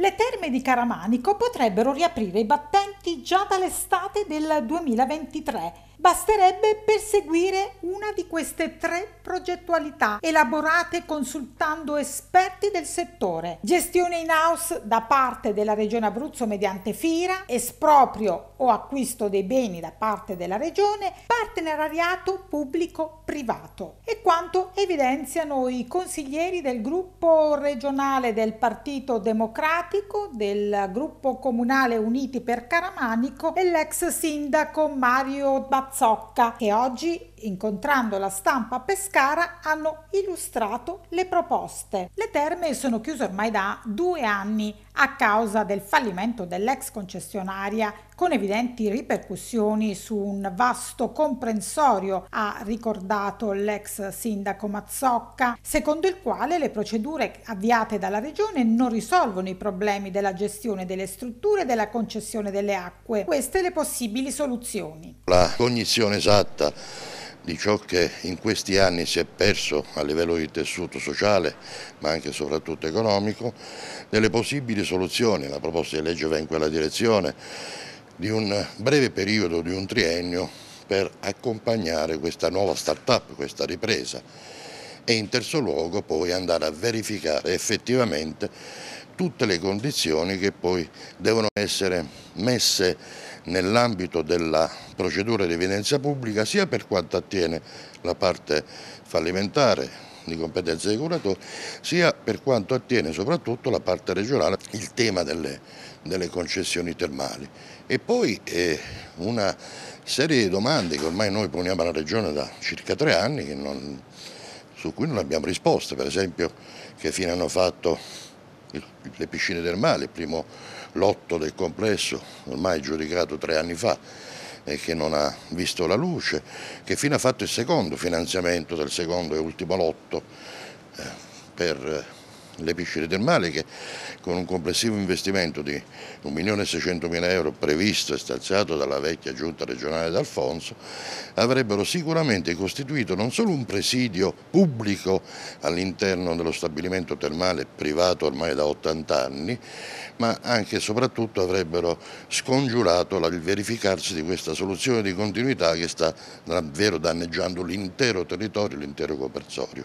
Le terme di Caramanico potrebbero riaprire i battenti già dall'estate del 2023 Basterebbe perseguire una di queste tre progettualità elaborate consultando esperti del settore. Gestione in house da parte della Regione Abruzzo mediante FIRA, esproprio o acquisto dei beni da parte della Regione, partenariato pubblico-privato. E quanto evidenziano i consiglieri del gruppo regionale del Partito Democratico, del gruppo comunale Uniti per Caramanico e l'ex sindaco Mario Mazzocca che oggi, incontrando la stampa a Pescara, hanno illustrato le proposte. Le terme sono chiuse ormai da due anni a causa del fallimento dell'ex concessionaria con evidenti ripercussioni su un vasto comprensorio, ha ricordato l'ex sindaco Mazzocca, secondo il quale le procedure avviate dalla regione non risolvono i problemi della gestione delle strutture e della concessione delle acque. Queste le possibili soluzioni. La cognizione esatta di ciò che in questi anni si è perso a livello di tessuto sociale ma anche e soprattutto economico, delle possibili soluzioni. La proposta di legge va in quella direzione di un breve periodo, di un triennio per accompagnare questa nuova start-up, questa ripresa e in terzo luogo poi andare a verificare effettivamente tutte le condizioni che poi devono essere messe nell'ambito della procedura di evidenza pubblica sia per quanto attiene la parte fallimentare di competenza dei curatori, sia per quanto attiene soprattutto la parte regionale, il tema delle, delle concessioni termali. E poi eh, una serie di domande che ormai noi poniamo alla Regione da circa tre anni non, su cui non abbiamo risposte, per esempio che fine hanno fatto le piscine termali, il primo lotto del complesso, ormai giudicato tre anni fa e che non ha visto la luce, che fine ha fatto il secondo finanziamento del secondo e ultimo lotto eh, per le piscine termali che con un complessivo investimento di 1.600.000 euro previsto e stanziato dalla vecchia giunta regionale d'Alfonso avrebbero sicuramente costituito non solo un presidio pubblico all'interno dello stabilimento termale privato ormai da 80 anni ma anche e soprattutto avrebbero scongiurato il verificarsi di questa soluzione di continuità che sta davvero danneggiando l'intero territorio, l'intero copersorio.